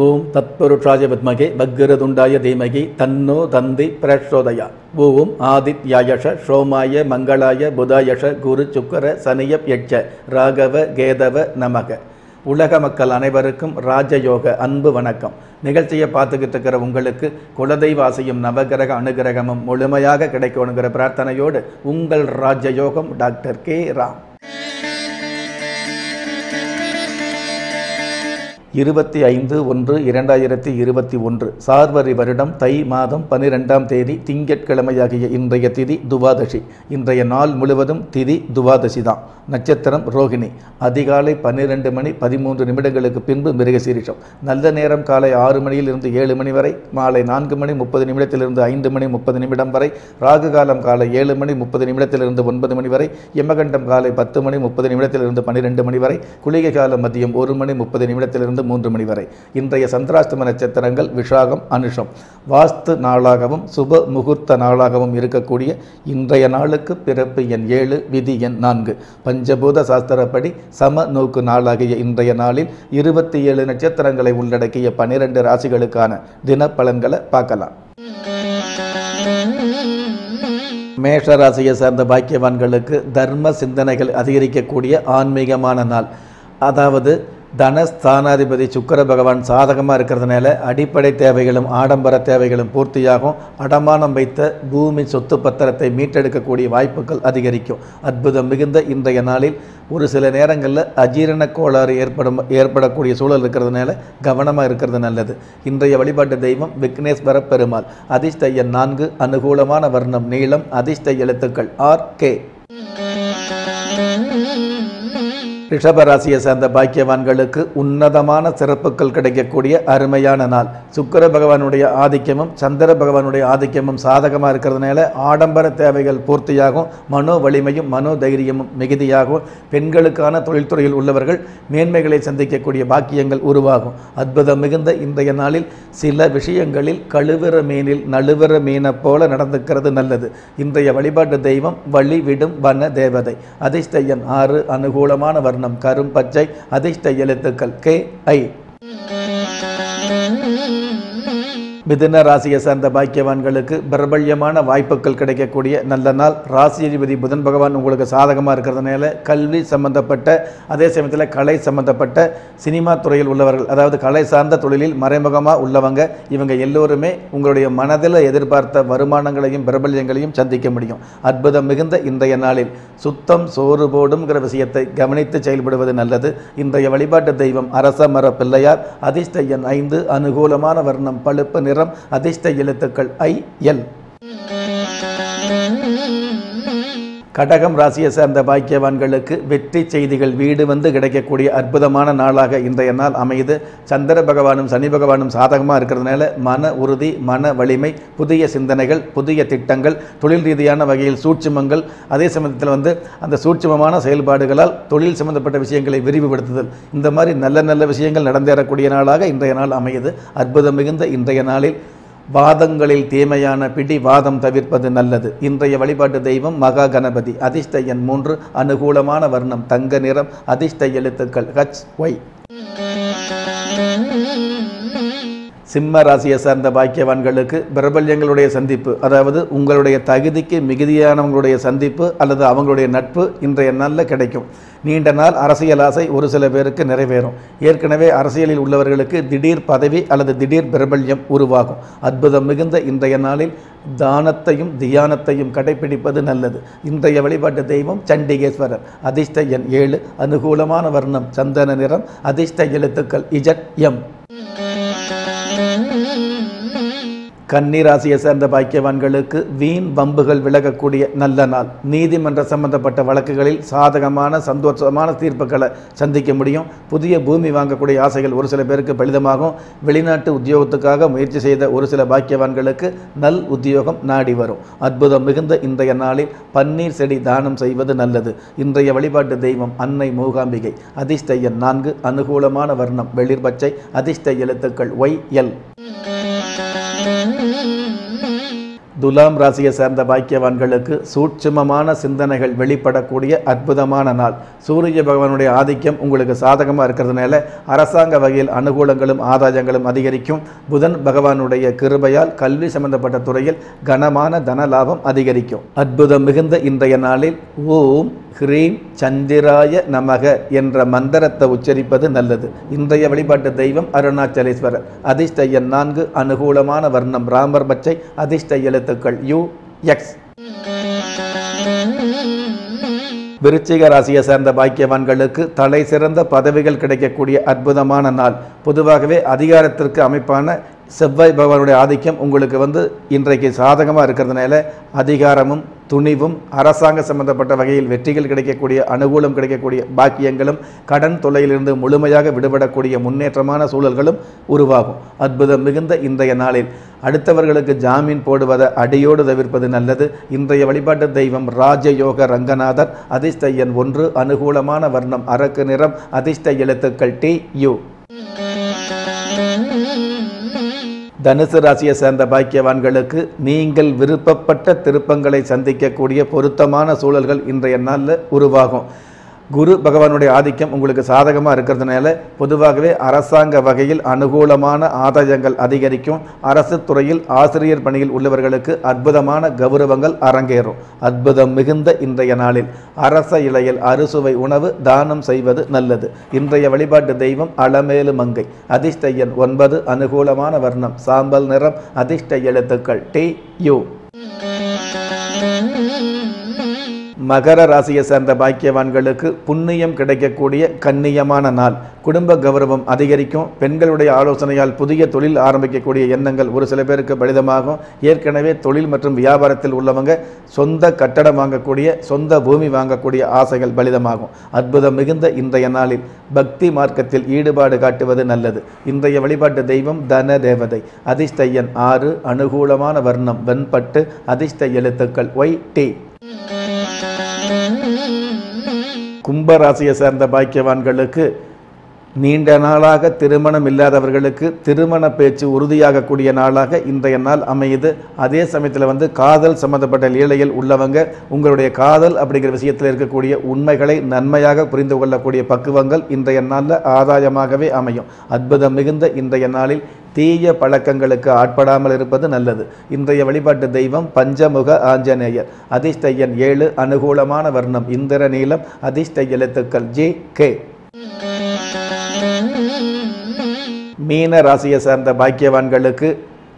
ஓம் தத்பருஷாய வித்மகே பக்ரதுண்டாய தீமகி தன்னோ தந்தி பிரச்சோதயா. ஓம் ஆதித்யாயஷ சோமாய மங்களாய புதாயஷ குரு சுக்கர சனியப் யட்ச ராகவ கேதவ நமக. உலக மக்கள் அனைவருக்கும் ராஜயோக அன்பு வணக்கம். நிகழ்ச்சியை பார்த்துக்கிட்டு இருக்கிற உங்களுக்கு குலதெய்வாசியும் நவகிரக அனுகிரகமும் முழுமையாக கிடைக்கணுங்கிற பிரார்த்தனையோடு உங்கள் ராஜயோகம் டாக்டர் கே ராம். இருபத்தி ஐந்து ஒன்று இரண்டாயிரத்தி இருபத்தி ஒன்று சார்வரி வருடம் தை மாதம் பனிரெண்டாம் தேதி திங்கட்கிழமையாகிய இன்றைய திதி துவாதசி. இன்றைய நாள் முழுவதும் திதி துவாதசி தான் நட்சத்திரம் ரோகிணி. அதிகாலை பன்னிரெண்டு மணி பதிமூன்று நிமிடங்களுக்கு பின்பு மிருகசீரிஷம் நல்ல நேரம் காலை ஆறு மணியிலிருந்து ஏழு மணி வரை மாலை நான்கு மணி முப்பது நிமிடத்திலிருந்து ஐந்து மணி முப்பது நிமிடம் வரை ராகு காலம் காலை ஏழு மணி முப்பது நிமிடத்திலிருந்து ஒன்பது மணி வரை யமகண்டம் காலை பத்து மணி முப்பது நிமிடத்திலிருந்து பன்னிரெண்டு மணி வரை குளிகை காலம் மதியம் ஒரு மணி முப்பது நிமிடத்திலிருந்து மூன்று மணி வரை. இன்றைய சந்திராஷ்டம நட்சத்திரங்கள் விஷாகம் அனுஷம். வாஸ்து நாளாகவும் சுப முகூர்த்த நாளாகவும் இருக்கக்கூடிய இன்றைய நாளுக்கு பிறப்பு எண் ஏழு விதி எண் நான்கு. பஞ்சபூத சாஸ்திரப்படி சம நோக்கு நாளாகிய இன்றைய நாளில் இருபத்தி ஏழு நட்சத்திரங்களை உள்ளடக்கிய பனிரெண்டு ராசிகளுக்கான தினப்பலன்களை பார்க்கலாம். மேஷ ராசியை சார்ந்த பாக்கியவான்களுக்கு தர்ம சிந்தனைகள் அதிகரிக்கக்கூடிய ஆன்மீகமான நாள். அதாவது தனஸ்தானாதிபதி சுக்கர பகவான் சாதகமாக இருக்கிறதுனால அடிப்படை தேவைகளும் ஆடம்பர தேவைகளும் பூர்த்தியாகும். அடமானம் வைத்த பூமி சொத்து பத்திரத்தை மீட்டெடுக்கக்கூடிய வாய்ப்புகள் அதிகரிக்கும். அற்புதம் மிகுந்த இன்றைய நாளில் ஒரு சில நேரங்களில் அஜீரண கோளாறு ஏற்படும் ஏற்படக்கூடிய சூழல் இருக்கிறதுனால கவனமாக இருக்கிறது நல்லது. இன்றைய வழிபாட்டு தெய்வம் விக்னேஸ்வர பெருமாள் அதிர்ஷ்ட எண் நான்கு அனுகூலமான வர்ணம் நீளம் அதிர்ஷ்ட எழுத்துக்கள் ஆர் கே. ரிஷபராசியை சேர்ந்த பாக்கியவான்களுக்கு உன்னதமான சிறப்புகள் கிடைக்கக்கூடிய அருமையான நாள். சுக்கர பகவானுடைய ஆதிக்கமும் சந்திர பகவானுடைய ஆதிக்கமும் சாதகமாக இருக்கிறதுனால ஆடம்பர தேவைகள் பூர்த்தியாகும். மனோ வலிமையும் மனோ தைரியமும் மிகுதியாகும். பெண்களுக்கான தொழில்துறையில் உள்ளவர்கள் மேன்மைகளை சந்திக்கக்கூடிய பாக்கியங்கள் உருவாகும். அற்புதம் மிகுந்த இன்றைய நாளில் சில விஷயங்களில் கழுவிற மீனில் நழுவிற மீனை போல நடந்துக்கிறது நல்லது. இன்றைய வழிபாட்டு தெய்வம் வழிவிடும் வன தேவதை. அதிர்ஷ்ட எண் ஆறு அனுகூலமான வர்ணம் வர்ணம் கரும்பச்சை அதிர்ஷ்ட எழுத்துக்கள் கே ஐ. மிதுன ராசியை சார்ந்த பாக்கியவான்களுக்கு பிரபல்யமான வாய்ப்புகள் கிடைக்கக்கூடிய நல்ல நாள். ராசி அதிபதி புதன் பகவான் உங்களுக்கு சாதகமாக இருக்கிறதுனால கல்வி சம்பந்தப்பட்ட அதே சமயத்தில் கலை சம்பந்தப்பட்ட சினிமா துறையில் உள்ளவர்கள் அதாவது கலை சார்ந்த தொழிலில் மறைமுகமாக உள்ளவங்க இவங்க எல்லோருமே உங்களுடைய மனதில் எதிர்பார்த்த வருமானங்களையும் பிரபல்யங்களையும் சந்திக்க முடியும். அற்புதம் மிகுந்த இன்றைய நாளில் சுத்தம் சோறு போடுங்கிற விஷயத்தை கவனித்து செயல்படுவது நல்லது. இன்றைய வழிபாட்டு தெய்வம் அரச மர பிள்ளையார் அதிர்ஷ்ட எண் ஐந்து அனுகூலமான வர்ணம் பழுப்பு நிறம் அதிர்ஷ்ட எழுத்துக்கள் ஐ எல். கடகம் ராசியை சேர்ந்த பாக்கியவான்களுக்கு வெற்றி செய்திகள் வீடு வந்து கிடைக்கக்கூடிய அற்புதமான நாளாக இன்றைய நாள் அமையுது. சந்திர பகவானும் சனி பகவானும் சாதகமாக இருக்கிறதுனால மன உறுதி மன வலிமை புதிய சிந்தனைகள் புதிய திட்டங்கள் தொழில் ரீதியான வகையில் சூட்சுமங்கள் அதே சமயத்தில் வந்து அந்த சூட்சுமமான செயல்பாடுகளால் தொழில் சம்பந்தப்பட்ட விஷயங்களை விரிவுபடுத்துதல். இந்த மாதிரி நல்ல நல்ல விஷயங்கள் நடந்தேறக்கூடிய நாளாக இன்றைய நாள் அமையுது. அற்புதம் மிகுந்த இன்றைய நாளில் வாதங்களில் தீமையான பிடி வாதம் தவிர்ப்பது நல்லது. இன்றைய வழிபாட்டு தெய்வம் மகா கணபதி அதிர்ஷ்ட எண் மூன்று அனுகூலமான வர்ணம் தங்க நிறம் அதிர்ஷ்ட எழுத்துக்கள் ஹச் ஒய் சிம்ம ராசியை சார்ந்த பாக்கியவான்களுக்கு பிரபல்யங்களுடைய சந்திப்பு அதாவது உங்களுடைய தகுதிக்கு மிகுதியானவங்களுடைய சந்திப்பு அல்லது அவங்களுடைய நட்பு இன்றைய நாளில் கிடைக்கும். நீண்ட நாள் அரசியல் ஆசை ஒரு சில பேருக்கு நிறைவேறும். ஏற்கனவே அரசியலில் உள்ளவர்களுக்கு திடீர் பதவி அல்லது திடீர் பிரபல்யம் உருவாகும். அற்புதம் மிகுந்த இன்றைய நாளில் தானத்தையும் தியானத்தையும் கடைபிடிப்பது நல்லது. இன்றைய வழிபாட்டு தெய்வம் சண்டிகேஸ்வரர். அதிர்ஷ்ட எண் ஏழு. அனுகூலமான வர்ணம். சந்தன நிறம். அதிர்ஷ்ட எழுத்துக்கள் இஜட் எம். கன்னிராசியை சேர்ந்த பாக்கியவான்களுக்கு வீண் வம்புகள் விலகக்கூடிய நல்ல நாள். நீதிமன்ற சம்பந்தப்பட்ட வழக்குகளில் சாதகமான சந்தோஷமான தீர்ப்புகளை சந்திக்க முடியும். புதிய பூமி வாங்கக்கூடிய ஆசைகள் ஒரு சில பேருக்கு பலிதமாகும். வெளிநாட்டு உத்தியோகத்துக்காக முயற்சி செய்த ஒரு சில பாக்கியவான்களுக்கு நல் உத்தியோகம் நாடி வரும். அற்புதம் மிகுந்த இன்றைய நாளில் பன்னீர் செடி தானம் செய்வது நல்லது. இன்றைய வழிபாட்டு தெய்வம் அன்னை மூகாம்பிகை. அதிர்ஷ்ட எண் நான்கு அனுகூலமான வர்ணம் வெளிர்பச்சை அதிர்ஷ்ட எழுத்துக்கள் ஒய் எல். துலாம் ராசியை சேர்ந்த பாக்கியவான்களுக்கு சூட்சுமமான சிந்தனைகள் வெளிப்படக்கூடிய அற்புதமான நாள். சூரிய பகவானுடைய ஆதிக்கம் உங்களுக்கு சாதகமாக இருக்கிறதுனால அரசாங்க வகையில் அனுகூலங்களும் ஆதாயங்களும் அதிகரிக்கும். புதன் பகவானுடைய கிருபையால் கல்வி சம்பந்தப்பட்ட துறையில் கனமான தன லாபம் அதிகரிக்கும். அற்புதம் மிகுந்த இன்றைய நாளில் ஓம் ஹ்ரீம் சந்திராய நமக என்ற மந்திரத்தை உச்சரிப்பது நல்லது. இன்றைய வழிபாட்டு தெய்வம் அருணாச்சலேஸ்வரர். அதிர்ஷ்ட எண் நான்கு அனுகூலமான வர்ணம். ராமர் பச்சை அதிர்ஷ்ட எழுத்துக்கள் யு எக்ஸ் விருச்சிக ராசியை சேர்ந்த பாக்கியவான்களுக்கு தலை சிறந்த பதவிகள் கிடைக்கக்கூடிய அற்புதமான நாள். பொதுவாகவே அதிகாரத்திற்கு அமைப்பான செவ்வாய் பகவானுடைய ஆதிக்கம் உங்களுக்கு வந்து இன்றைக்கு சாதகமாக இருக்கிறதுனால அதிகாரமும் துணிவும் அரசாங்க சம்பந்தப்பட்ட வகையில் வெற்றிகள் கிடைக்கக்கூடிய அனுகூலம் கிடைக்கக்கூடிய பாக்கியங்களும் கடன் தொல்லையிலிருந்து முழுமையாக விடுபடக்கூடிய முன்னேற்றமான சூழல்களும் உருவாகும். அற்புதம் மிகுந்த இன்றைய நாளில். அடுத்தவர்களுக்கு ஜாமீன் போடுவதை அடியோடு தவிர்ப்பது நல்லது. இன்றைய வழிபாட்டு தெய்வம் ராஜயோக ரங்கநாதர் அதிர்ஷ்ட எண் ஒன்று அனுகூலமான வர்ணம் அரக்கு நிறம் அதிர்ஷ்ட எழுத்துக்கள் டி யு. தனுசு ராசியை சேர்ந்த பாக்கியவான்களுக்கு நீங்கள் விருப்பப்பட்ட திருப்பங்களை சந்திக்கக்கூடிய பொருத்தமான சூழல்கள் இன்றைய நாளில் உருவாகும். குரு பகவானுடைய ஆதிக்கம் உங்களுக்கு சாதகமாக இருக்கிறதுனால பொதுவாகவே அரசாங்க வகையில் அனுகூலமான ஆதாயங்கள் அதிகரிக்கும். அரசு துறையில் ஆசிரியர் பணியில் உள்ளவர்களுக்கு அற்புதமான கௌரவங்கள் அரங்கேறும். அற்புதம் மிகுந்த இன்றைய நாளில். அரச இலையில் அறுசுவை உணவு தானம் செய்வது நல்லது. இன்றைய வழிபாட்டு தெய்வம் அலமேலு மங்கை. அதிர்ஷ்ட ஒன்பது அனுகூலமான வர்ணம். சாம்பல் நிறம் அதிர்ஷ்ட எழுத்துக்கள். T U. மகர ராசியை சேர்ந்த பாக்கியவான்களுக்கு புண்ணியம் கிடைக்கக்கூடிய கண்ணியமான நாள். குடும்ப கௌரவம் அதிகரிக்கும். பெண்களுடைய ஆலோசனையால் புதிய தொழில் ஆரம்பிக்கக்கூடிய எண்ணங்கள் ஒரு சில பேருக்கு பலிதமாகும். ஏற்கனவே தொழில் மற்றும் வியாபாரத்தில் உள்ளவங்க சொந்த கட்டடம் வாங்கக்கூடிய சொந்த பூமி வாங்கக்கூடிய ஆசைகள் பலிதமாகும். அற்புதம் மிகுந்த இன்றைய நாளில் பக்தி மார்க்கத்தில் ஈடுபாடு காட்டுவது நல்லது. இன்றைய வழிபாட்டு தெய்வம் தன தேவதை. அதிர்ஷ்ட எண் ஆறு அனுகூலமான வர்ணம் வெண்பட்டு அதிர்ஷ்ட எழுத்துக்கள் ஒய் டி. கும்பராசியை சேர்ந்த பாக்கியவான்களுக்கு நீண்ட நாளாக திருமணம் இல்லாதவர்களுக்கு திருமண பேச்சு உறுதியாகக்கூடிய நாளாக இன்றைய நாள் அமையுது. அதே சமயத்தில் வந்து காதல் சம்பந்தப்பட்ட லீலையில் உள்ளவங்க உங்களுடைய காதல் அப்படிங்கிற விஷயத்தில் இருக்கக்கூடிய உண்மைகளை நன்மையாக புரிந்து கொள்ளக்கூடிய பக்குவங்கள் இன்றைய நாளில் ஆதாயமாகவே அமையும். அற்புதம் மிகுந்த இன்றைய நாளில் தீய பழக்கங்களுக்கு ஆட்படாமல் இருப்பது நல்லது. இன்றைய வழிபாட்டு தெய்வம் பஞ்சமுக ஆஞ்சநேயர். அதிர்ஷ்ட ஏழு அனுகூலமான வர்ணம். இந்திர நீளம் அதிர்ஷ்ட எழுத்துக்கள் ஜே கே. மீன ராசியை சார்ந்த பாக்கியவான்களுக்கு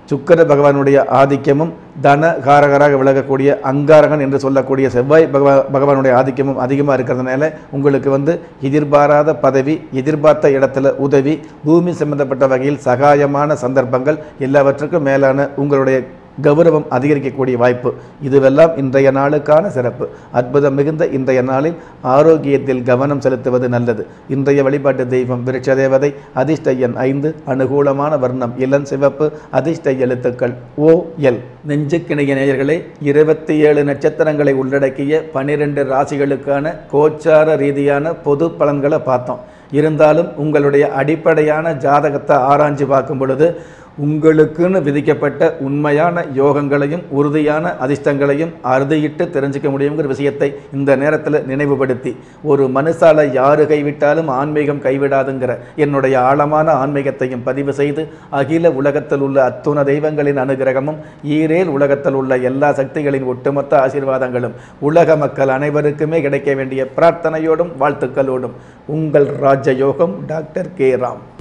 சுக்கர பகவானுடைய ஆதிக்கமும் தன காரகராக விலகக்கூடிய அங்காரகன் என்று சொல்லக்கூடிய செவ்வாய் பகவா பகவானுடைய ஆதிக்கமும் அதிகமாக இருக்கிறதுனால உங்களுக்கு வந்து எதிர்பாராத பதவி எதிர்பார்த்த இடத்துல உதவி பூமி சம்பந்தப்பட்ட வகையில் சகாயமான சந்தர்ப்பங்கள் எல்லாவற்றுக்கும் மேலான உங்களுடைய கௌரவம் அதிகரிக்கக்கூடிய வாய்ப்பு. இதுவெல்லாம் இன்றைய நாளுக்கான சிறப்பு. அற்புதம் மிகுந்த இன்றைய நாளில் ஆரோக்கியத்தில் கவனம் செலுத்துவது நல்லது. இன்றைய வழிபாட்டு தெய்வம் விருட்ச தேவதை அதிர்ஷ்ட எண் ஐந்து அனுகூலமான வர்ணம் இளம் சிவப்பு அதிர்ஷ்ட எழுத்துக்கள் ஓ எல். நெஞ்சுக்கிணைய நேயர்களே இருபத்தி ஏழு நட்சத்திரங்களை உள்ளடக்கிய பனிரெண்டு ராசிகளுக்கான கோச்சார ரீதியான பொது பலன்களை பார்த்தோம். இருந்தாலும் உங்களுடைய அடிப்படையான ஜாதகத்தை ஆராய்ஞ்சு பார்க்கும் பொழுது உங்களுக்குன்னு விதிக்கப்பட்ட உண்மையான யோகங்களையும் உறுதியான அதிர்ஷ்டங்களையும் அறுதியிட்டு தெரிஞ்சுக்க முடியுங்கிற விஷயத்தை இந்த நேரத்தில் நினைவுபடுத்தி ஒரு மனுஷால யாரு கைவிட்டாலும் ஆன்மீகம் கைவிடாதுங்கிற என்னுடைய ஆழமான ஆன்மீகத்தையும் பதிவு செய்து அகில உலகத்தில் உள்ள அத்துண தெய்வங்களின் அனுகிரகமும் ஈரேல் உலகத்தில் உள்ள எல்லா சக்திகளின் ஒட்டுமொத்த ஆசீர்வாதங்களும் உலக மக்கள் அனைவருக்குமே கிடைக்க வேண்டிய பிரார்த்தனையோடும் வாழ்த்துக்களோடும். உங்கள் ராஜயோகம் டாக்டர் கே. ராம்.